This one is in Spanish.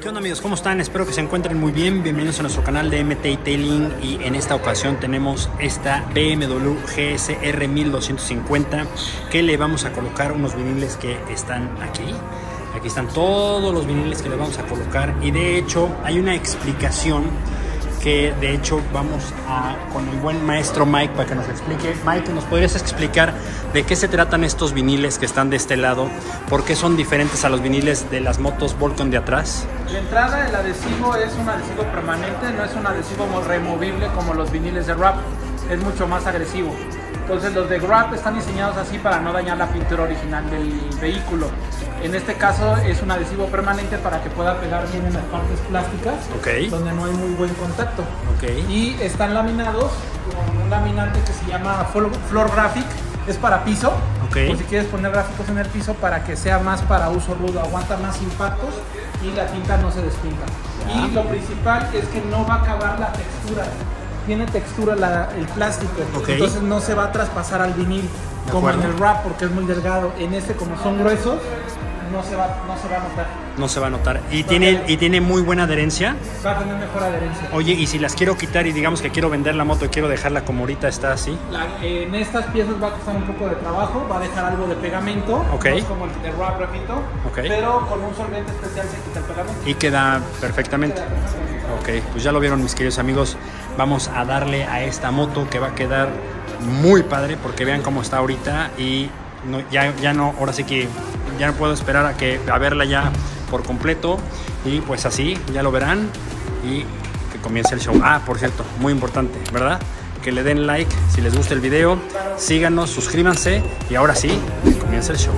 ¿Qué onda amigos? ¿Cómo están? Espero que se encuentren muy bien. Bienvenidos a nuestro canal de MT Tailing y en esta ocasión tenemos esta BMW GSR 1250 que le vamos a colocar unos viniles que están aquí. Aquí están todos los viniles que le vamos a colocar y de hecho hay una explicación que de hecho vamos a con el buen maestro Mike para que nos explique. Mike, ¿nos podrías explicar de qué se tratan estos viniles que están de este lado? ¿Por qué son diferentes a los viniles de las motos Volcon de atrás? De entrada el adhesivo es un adhesivo permanente, no es un adhesivo removible como los viniles de wrap, es mucho más agresivo. Entonces los de wrap están diseñados así para no dañar la pintura original del vehículo. En este caso es un adhesivo permanente para que pueda pegar bien en las partes plásticas, Ok. donde no hay muy buen contacto. Ok. Y están laminados con un laminante que se llama Flo- Floor Graphic, es para piso. Ok. Por si quieres poner gráficos en el piso para que sea más para uso rudo, aguanta más impactos y la tinta no se despinta. Y lo principal es que no va a acabar la textura. Tiene textura la- el plástico, entonces no se va a traspasar al vinil De como en el wrap porque es muy delgado. En este como son gruesos, no se va, no se va a notar. No se va a notar. Y tiene, y tiene muy buena adherencia. Va a tener mejor adherencia. Oye, y si las quiero quitar y digamos que quiero vender la moto y quiero dejarla como ahorita está así. La- en estas piezas va a costar un poco de trabajo, va a dejar algo de pegamento, Ok. no es como el de wrap repito, Ok. pero con un solvente especial se quita el pegamento. Y queda perfectamente. Ok, pues ya lo vieron mis queridos amigos. Vamos a darle a esta moto que va a quedar muy padre porque vean cómo está ahorita y ya, ya no, ahora sí que ya no puedo esperar a, que, a verla ya por completo y pues así, ya lo verán y que comience el show. Ah, por cierto, muy importante, ¿verdad? Que le den like si les gusta el video, síganos, suscríbanse y ahora sí, comienza el show.